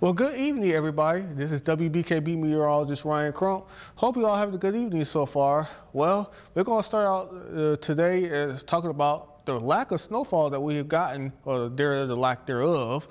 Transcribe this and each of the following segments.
Well, good evening, everybody. This is WBKB meteorologist Ryan Crump. Hope you all having a good evening so far. Well, we're going to start out uh, today as talking about the lack of snowfall that we have gotten, or there, the lack thereof,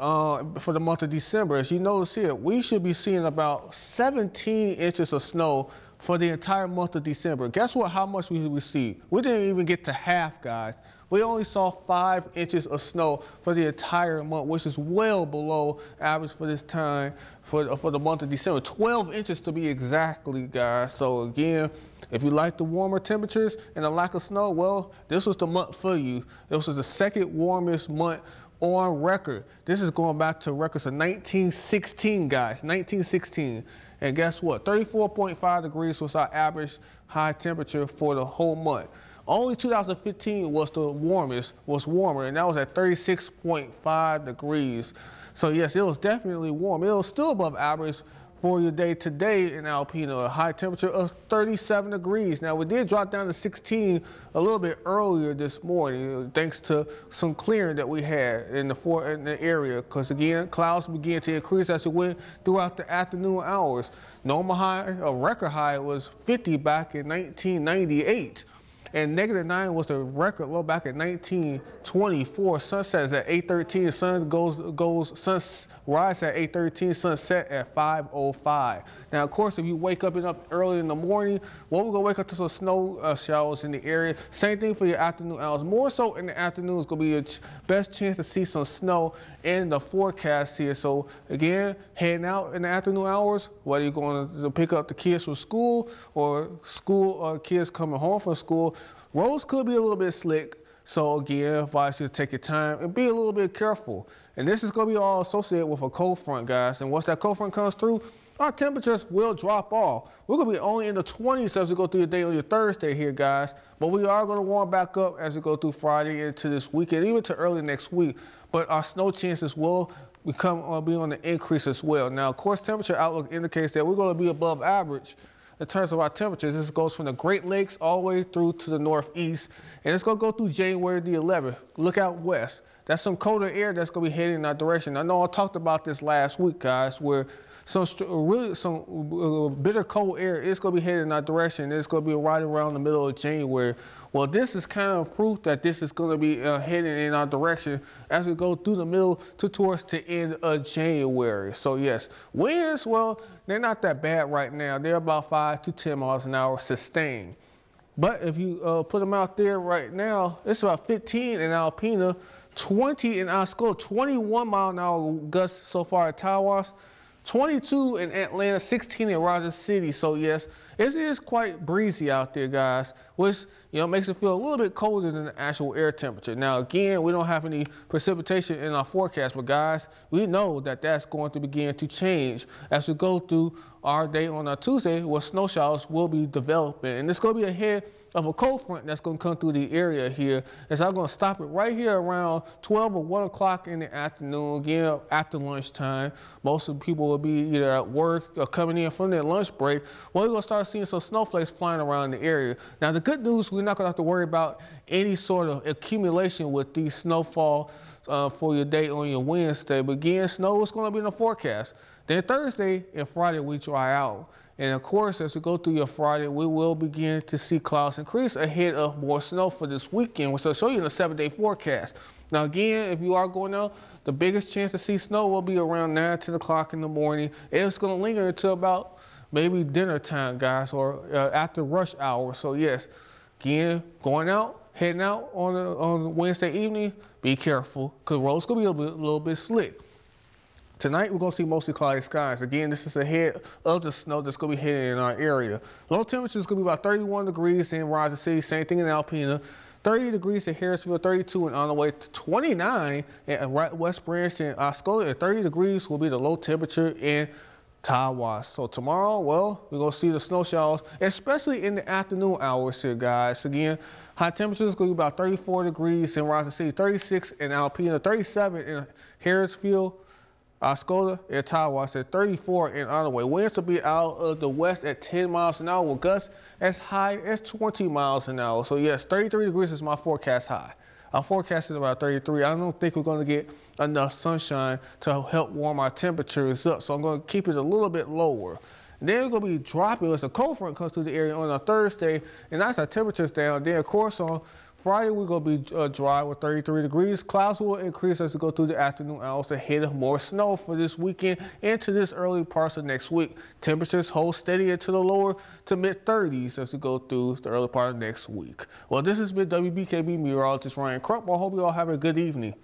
uh, for the month of December. As you notice here, we should be seeing about 17 inches of snow for the entire month of December. Guess what? How much we received? We didn't even get to half, guys. We only saw five inches of snow for the entire month, which is well below average for this time for, for the month of December. 12 inches to be exactly, guys. So again, if you like the warmer temperatures and the lack of snow, well, this was the month for you. This was the second warmest month on record. This is going back to records of 1916, guys, 1916. And guess what? 34.5 degrees was our average high temperature for the whole month. Only 2015 was the warmest, was warmer, and that was at 36.5 degrees. So yes, it was definitely warm. It was still above average for your day today in Alpena, a high temperature of 37 degrees. Now, we did drop down to 16 a little bit earlier this morning, thanks to some clearing that we had in the, for, in the area, because again, clouds began to increase as we went throughout the afternoon hours. Normal high, a record high was 50 back in 1998 and negative nine was the record low back in 1924. Sunset is at 8:13. Sun goes goes sunrise at 8:13. Sunset at 5:05. Now, of course, if you wake up and up early in the morning, well, we're gonna wake up to some snow uh, showers in the area. Same thing for your afternoon hours. More so in the afternoon is gonna be your best chance to see some snow in the forecast here. So again, heading out in the afternoon hours, whether you're going to pick up the kids from school or school or uh, kids coming home from school, roads could be a little bit slick. So again, advise you to take your time and be a little bit careful. And this is going to be all associated with a cold front, guys. And once that cold front comes through, our temperatures will drop off. We're going to be only in the 20s as we go through the day on your Thursday here, guys. But we are going to warm back up as we go through Friday into this weekend, even to early next week. But our snow chances will become uh, be on the increase as well. Now, of course, temperature outlook indicates that we're going to be above average in terms of our temperatures. This goes from the Great Lakes all the way through to the northeast, and it's going to go through January the 11th. Look out west. That's some colder air that's going to be heading in that direction. I know I talked about this last week, guys, where some really some uh, bitter cold air is going to be heading in that direction. It's going to be right around the middle of January. Well, this is kind of proof that this is going to be uh, heading in our direction as we go through the middle to towards the end of January. So yes, winds, well, they're not that bad right now. They're about five to 10 miles an hour sustained. But if you uh, put them out there right now, it's about 15 in Alpena, 20 in Oscoda, 21 mile an hour gusts so far at Tawas. 22 in Atlanta, 16 in Rogers City. So yes, it is quite breezy out there, guys, which you know makes it feel a little bit colder than the actual air temperature. Now again, we don't have any precipitation in our forecast, but guys, we know that that's going to begin to change as we go through our day on a Tuesday, where snow showers will be developing, and it's going to be ahead of a cold front that's going to come through the area here. And so I'm going to stop it right here around 12 or 1 o'clock in the afternoon, again, after lunchtime. Most of the people will be either at work or coming in from their lunch break. Well, we're going to start seeing some snowflakes flying around the area. Now, the good news, we're not going to have to worry about any sort of accumulation with these snowfall uh, for your day on your Wednesday. But again, snow is going to be in the forecast. Then Thursday and Friday, we dry out. And of course, as we go through your Friday, we will begin to see clouds increase ahead of more snow for this weekend, which I'll show you in a seven day forecast. Now, again, if you are going out, the biggest chance to see snow will be around 9, 10 o'clock in the morning. It's going to linger until about maybe dinner time, guys, or uh, after rush hour. So, yes, again, going out, heading out on, a, on Wednesday evening, be careful because roads going to be a, bit, a little bit slick. Tonight, we're going to see mostly cloudy skies. Again, this is ahead of the snow that's going to be hitting in our area. Low temperature is going to be about 31 degrees in Rogers City, same thing in Alpena. 30 degrees in Harrisville, 32 and on the way to 29 in uh, West Branch and Oscoda, and 30 degrees will be the low temperature in Tawas. So tomorrow, well, we're going to see the snow showers, especially in the afternoon hours here, guys. Again, high temperatures going to be about 34 degrees in Rogers City, 36 in Alpena, 37 in Harrisville, Oscoda and Tawas at 34 in Onaway. Winds will be out of the west at 10 miles an hour with gusts as high as 20 miles an hour. So yes, 33 degrees is my forecast high. I'm forecasting about 33. I don't think we're going to get enough sunshine to help warm our temperatures up, so I'm going to keep it a little bit lower. Then it's going to be dropping as a cold front comes through the area on a Thursday, and that's our temperatures down. Then, of course, on Friday, we're going to be uh, dry with 33 degrees. Clouds will increase as we go through the afternoon hours ahead of more snow for this weekend into this early parts of next week. Temperatures hold steady into the lower to mid 30s as we go through the early part of next week. Well, this has been WBKB meteorologist Ryan Crump. I hope you all have a good evening.